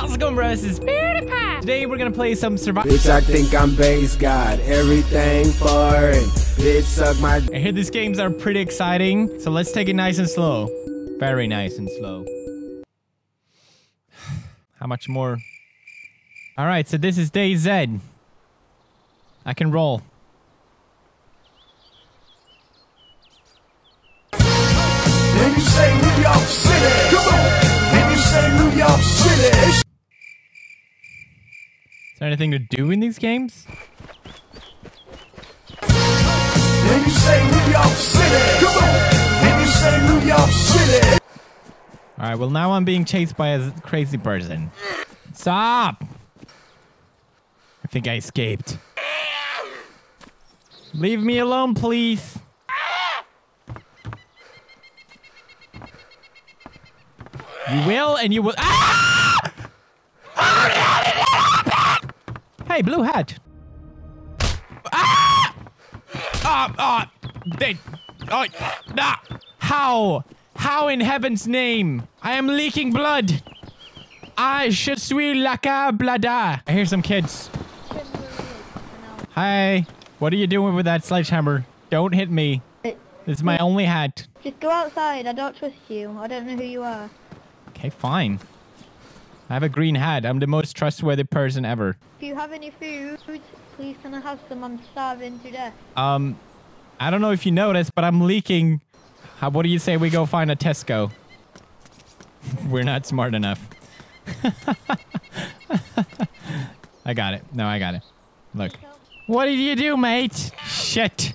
How's it going, bro? This is PewDiePie. Today we're gonna play some survival. Bitch, I think I'm base god. Everything foreign. Bitch, suck my. I hear these games are pretty exciting, so let's take it nice and slow. Very nice and slow. How much more? All right, so this is DayZ. I can roll. Then you say New York City. Come on. There anything to do in these games? You say New York City. Come on. You say New York City. All right, well now I'm being chased by a crazy person. Stop! I think I escaped. Leave me alone, please. You will, and you will. Ah! Hey, blue hat. Ah! Ah! Ah! They. Oh, nah. How? How in heaven's name? I am leaking blood. I je suis la blada. I hear some kids. Hi. What are you doing with that sledgehammer? Don't hit me. It- This is my only hat. Just go outside. I don't trust you. I don't know who you are. Okay, fine. I have a green hat. I'm the most trustworthy person ever. If you have any food, please can I have some? I'm starving to death. Um, I don't know if you noticed, but I'm leaking. How, what do you say we go find a Tesco? We're not smart enough. I got it. No, I got it. Look. What did you do, mate? Shit.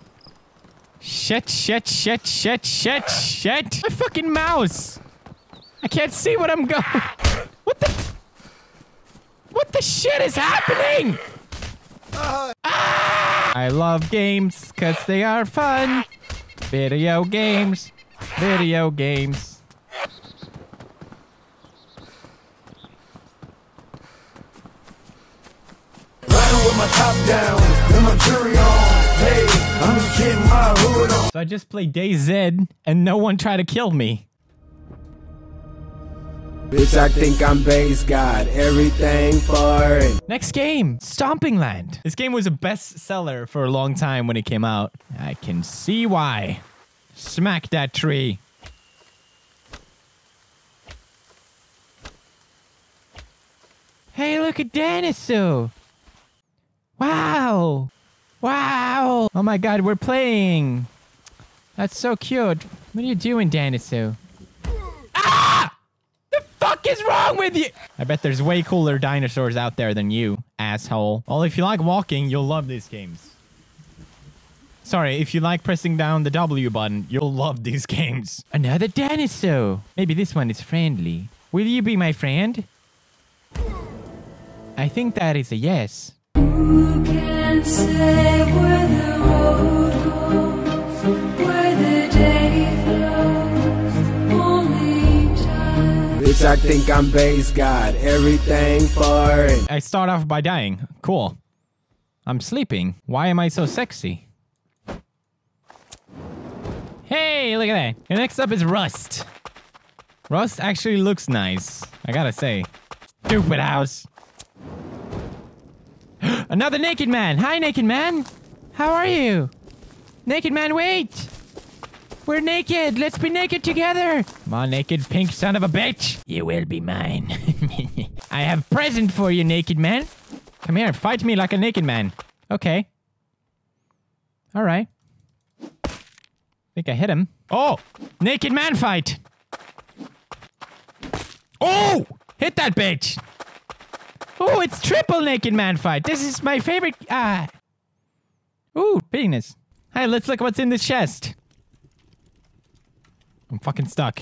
Shit, shit, shit, shit, shit, shit. My fucking mouse. I can't see what I'm going. What the? What the shit is happening? Ah! I love games because they are fun. Video games. Video games. Riding with my top down. With my jury on. Hey, I'm just getting my hood. So I just played DayZ and no one tried to kill me. Bitch, I think I'm base god. Everything foreign. Next game, Stomping Land. This game was a bestseller for a long time when it came out. I can see why. Smack that tree. Hey, look at dinosaur. Wow. Wow. Oh my god, we're playing. That's so cute. What are you doing, Danisu? The fuck is wrong with you? I bet there's way cooler dinosaurs out there than you, asshole. Well, if you like walking, you'll love these games. Sorry, if you like pressing down the W button, you'll love these games. Another dinosaur. Maybe this one is friendly. Will you be my friend? I think that is a yes. Who Bitch, I think I'm base god. Everything foreign. I start off by dying. Cool. I'm sleeping. Why am I so sexy? Hey, look at that. Next up is Rust. Rust actually looks nice. I gotta say. Stupid house. Another naked man. Hi, naked man. How are you? Naked man, wait. We're naked. Let's be naked together. My naked pink son of a bitch. You will be mine. I have present for you, naked man. Come here, fight me like a naked man. Okay. All right. Think I hit him. Oh, naked man fight. Oh, hit that bitch. Oh, it's triple naked man fight. This is my favorite. Ah. Ooh, penis. Hey, let's look what's in this chest. I'm fucking stuck.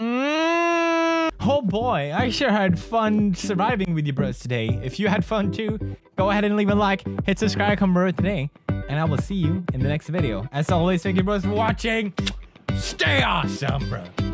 Oh boy, I sure had fun surviving with you bros today. If you had fun too, go ahead and leave a like, hit subscribe, come over today, and I will see you in the next video. As always, thank you bros for watching. Stay awesome, bro.